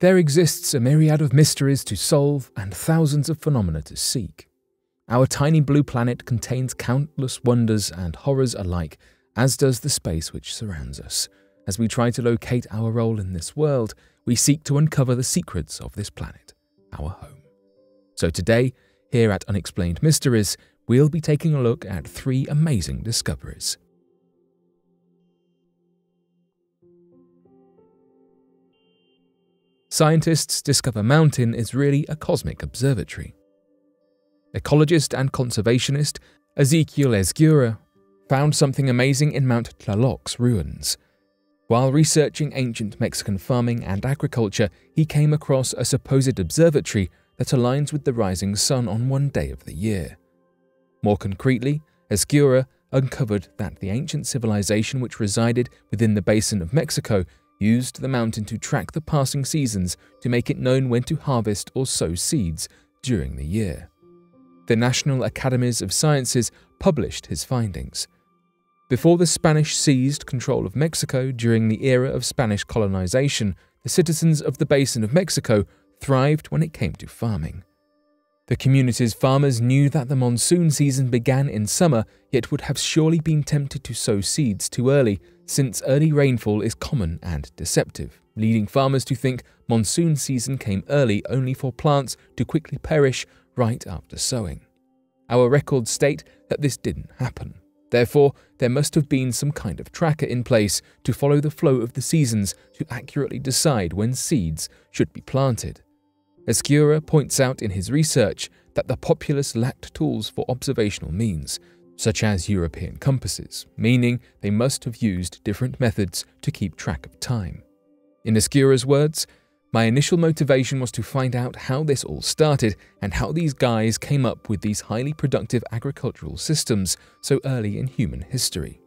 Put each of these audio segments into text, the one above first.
There exists a myriad of mysteries to solve and thousands of phenomena to seek. Our tiny blue planet contains countless wonders and horrors alike, as does the space which surrounds us. As we try to locate our role in this world, we seek to uncover the secrets of this planet, our home. So today, here at Unexplained Mysteries, we'll be taking a look at three amazing discoveries. Scientists discover Mountain is really a cosmic observatory. Ecologist and conservationist Ezequiel Ezcurra found something amazing in Mount Tlaloc's ruins. While researching ancient Mexican farming and agriculture, he came across a supposed observatory that aligns with the rising sun on one day of the year. More concretely, Ezcurra uncovered that the ancient civilization which resided within the basin of Mexico used the mountain to track the passing seasons to make it known when to harvest or sow seeds during the year. The National Academies of Sciences published his findings. Before the Spanish seized control of Mexico during the era of Spanish colonization, the citizens of the Basin of Mexico thrived when it came to farming. The community's farmers knew that the monsoon season began in summer, yet would have surely been tempted to sow seeds too early, since early rainfall is common and deceptive, leading farmers to think monsoon season came early only for plants to quickly perish right after sowing. Our records state that this didn't happen. Therefore, there must have been some kind of tracker in place to follow the flow of the seasons to accurately decide when seeds should be planted. Ezcurra points out in his research that the populace lacked tools for observational means, such as European compasses, meaning they must have used different methods to keep track of time. In Ezcurra's words, my initial motivation was to find out how this all started and how these guys came up with these highly productive agricultural systems so early in human history.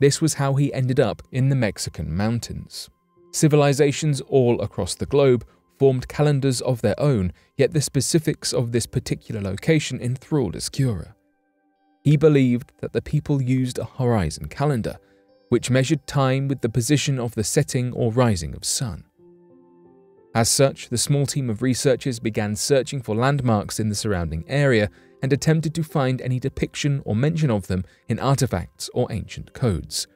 This was how he ended up in the Mexican mountains. Civilizations all across the globe formed calendars of their own, yet the specifics of this particular location enthralled Ezcurra. He believed that the people used a horizon calendar, which measured time with the position of the setting or rising of sun. As such, the small team of researchers began searching for landmarks in the surrounding area and attempted to find any depiction or mention of them in artifacts or ancient codes.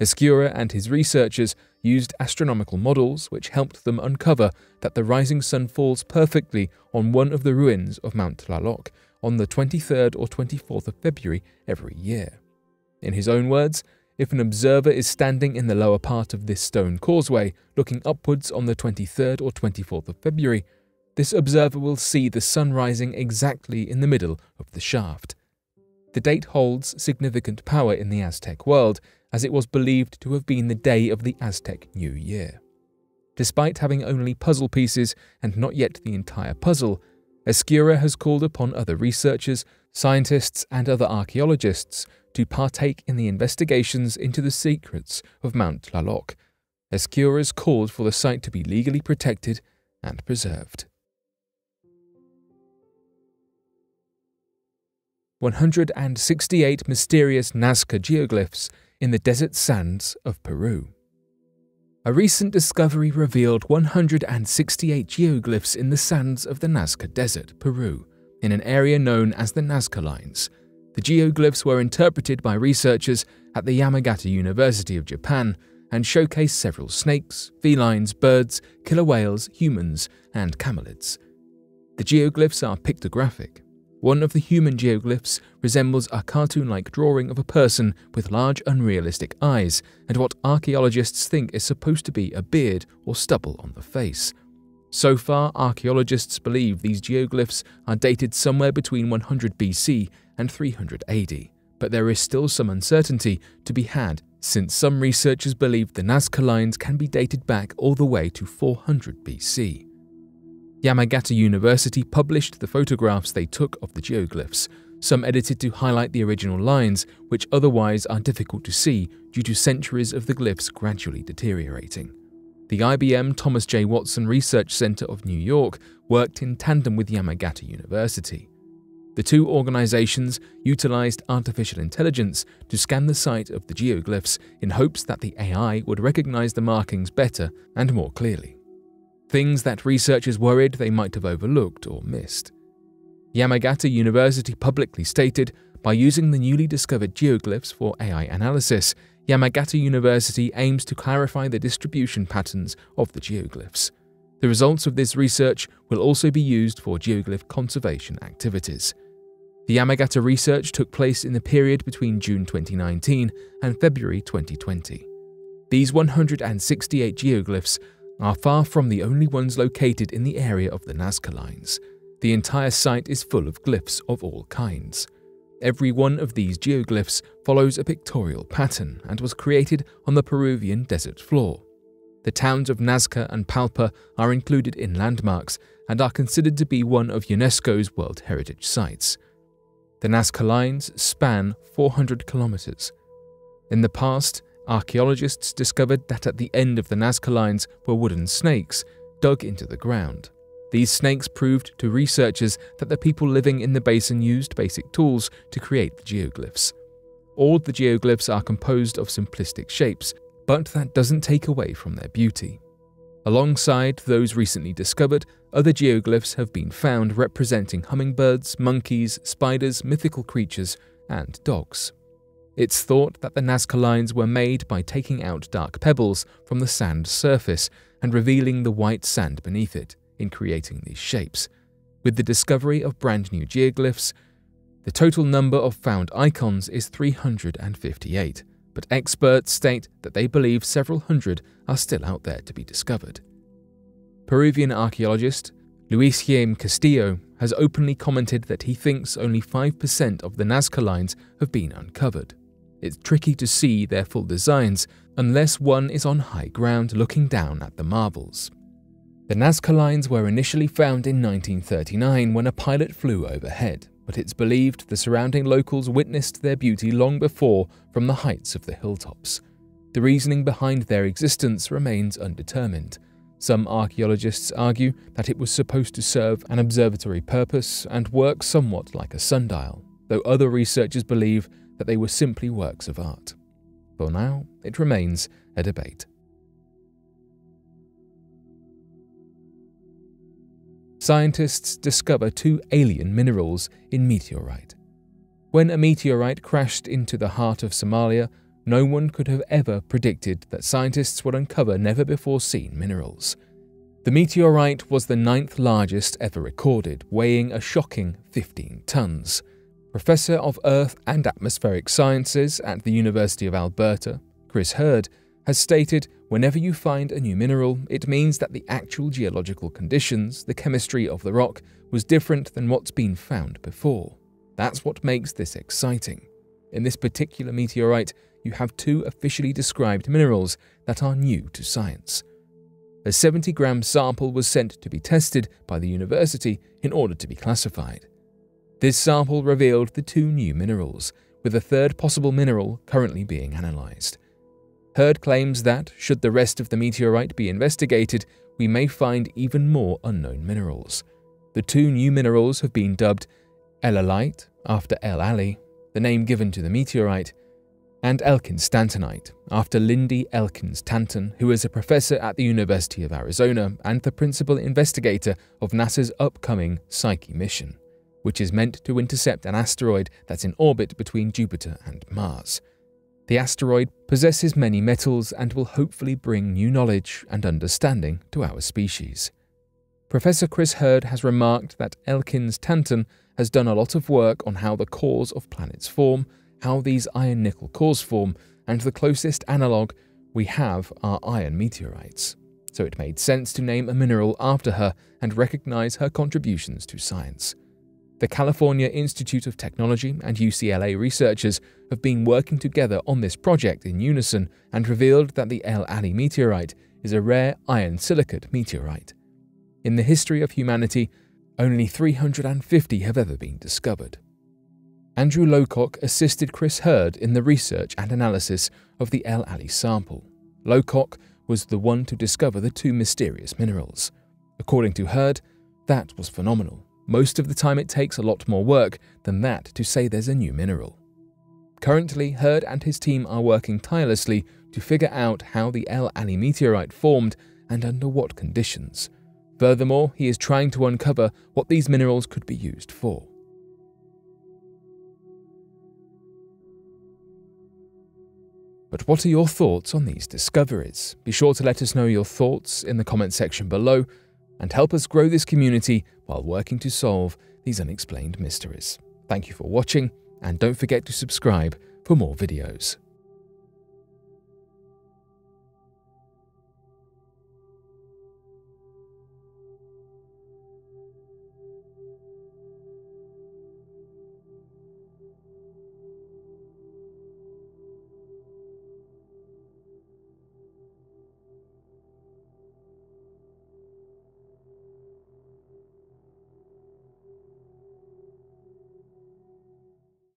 Ezcurra and his researchers used astronomical models which helped them uncover that the rising sun falls perfectly on one of the ruins of Mount Tlaloc on the 23rd or 24th of February every year. In his own words, if an observer is standing in the lower part of this stone causeway, looking upwards on the 23rd or 24th of February, this observer will see the sun rising exactly in the middle of the shaft. The date holds significant power in the Aztec world, as it was believed to have been the day of the Aztec New Year. Despite having only puzzle pieces and not yet the entire puzzle, Ezcurra has called upon other researchers, scientists, and other archaeologists to partake in the investigations into the secrets of Mount Tlaloc. Ezcurra has called for the site to be legally protected and preserved. 168 mysterious Nazca geoglyphs in the desert sands of Peru. A recent discovery revealed 168 geoglyphs in the sands of the Nazca Desert, Peru, in an area known as the Nazca Lines. The geoglyphs were interpreted by researchers at the Yamagata University of Japan and showcase several snakes, felines, birds, killer whales, humans, and camelids. The geoglyphs are pictographic, one of the human geoglyphs resembles a cartoon like drawing of a person with large unrealistic eyes and what archaeologists think is supposed to be a beard or stubble on the face. So far, archaeologists believe these geoglyphs are dated somewhere between 100 BC and 300 AD, but there is still some uncertainty to be had since some researchers believe the Nazca lines can be dated back all the way to 400 BC. Yamagata University published the photographs they took of the geoglyphs, some edited to highlight the original lines, which otherwise are difficult to see due to centuries of the glyphs gradually deteriorating. The IBM Thomas J. Watson Research Center of New York worked in tandem with Yamagata University. The two organizations utilized artificial intelligence to scan the site of the geoglyphs in hopes that the AI would recognize the markings better and more clearly. Things that researchers worried they might have overlooked or missed. Yamagata University publicly stated by using the newly discovered geoglyphs for AI analysis, Yamagata University aims to clarify the distribution patterns of the geoglyphs. The results of this research will also be used for geoglyph conservation activities. The Yamagata research took place in the period between June 2019 and February 2020. These 168 geoglyphs are far from the only ones located in the area of the Nazca Lines. The entire site is full of glyphs of all kinds. Every one of these geoglyphs follows a pictorial pattern and was created on the Peruvian desert floor. The towns of Nazca and Palpa are included in landmarks and are considered to be one of UNESCO's World Heritage Sites. The Nazca Lines span 400 kilometers. In the past, archaeologists discovered that at the end of the Nazca Lines were wooden snakes dug into the ground. These snakes proved to researchers that the people living in the basin used basic tools to create the geoglyphs. All the geoglyphs are composed of simplistic shapes, but that doesn't take away from their beauty. Alongside those recently discovered, other geoglyphs have been found representing hummingbirds, monkeys, spiders, mythical creatures, and dogs. It's thought that the Nazca lines were made by taking out dark pebbles from the sand surface and revealing the white sand beneath it in creating these shapes. With the discovery of brand new geoglyphs, the total number of found icons is 358, but experts state that they believe several hundred are still out there to be discovered. Peruvian archaeologist Luis Jaime Castillo has openly commented that he thinks only 5% of the Nazca lines have been uncovered. It's tricky to see their full designs unless one is on high ground looking down at the marbles. The Nazca lines were initially found in 1939 when a pilot flew overhead, but it's believed the surrounding locals witnessed their beauty long before from the heights of the hilltops. The reasoning behind their existence remains undetermined. Some archaeologists argue that it was supposed to serve an observatory purpose and work somewhat like a sundial, though other researchers believe that they were simply works of art. For now, it remains a debate. scientists discover two alien minerals in meteorite. When a meteorite crashed into the heart of Somalia, no one could have ever predicted that scientists would uncover never before seen minerals. The meteorite was the ninth largest ever recorded, weighing a shocking 15 tons. Professor of Earth and Atmospheric Sciences at the University of Alberta, Chris Herd, has stated whenever you find a new mineral, it means that the actual geological conditions, the chemistry of the rock, was different than what's been found before. That's what makes this exciting. In this particular meteorite, you have two officially described minerals that are new to science. A 70 gram sample was sent to be tested by the university in order to be classified. This sample revealed the two new minerals, with a third possible mineral currently being analysed. Herd claims that, should the rest of the meteorite be investigated, we may find even more unknown minerals. The two new minerals have been dubbed Elaliite, after El Ali, the name given to the meteorite, and Elkinstantonite, after Lindy Elkins-Tanton, who is a professor at the University of Arizona and the principal investigator of NASA's upcoming Psyche mission, which is meant to intercept an asteroid that's in orbit between Jupiter and Mars. The asteroid possesses many metals and will hopefully bring new knowledge and understanding to our species. Professor Chris Herd has remarked that Elkins-Tanton has done a lot of work on how the cores of planets form, how these iron nickel cores form, and the closest analogue we have are iron meteorites. So it made sense to name a mineral after her and recognize her contributions to science. The California Institute of Technology and UCLA researchers have been working together on this project in unison and revealed that the El Ali meteorite is a rare iron silicate meteorite. In the history of humanity, only 350 have ever been discovered. Andrew Locock assisted Chris Herd in the research and analysis of the El Ali sample. Locock was the one to discover the two mysterious minerals. According to Herd, that was phenomenal. Most of the time, it takes a lot more work than that to say there's a new mineral. Currently, Herd and his team are working tirelessly to figure out how the El Ali meteorite formed and under what conditions. Furthermore, he is trying to uncover what these minerals could be used for. But what are your thoughts on these discoveries? Be sure to let us know your thoughts in the comment section below and help us grow this community while working to solve these unexplained mysteries. Thank you for watching, and don't forget to subscribe for more videos.